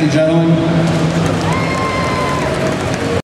ladies and gentlemen.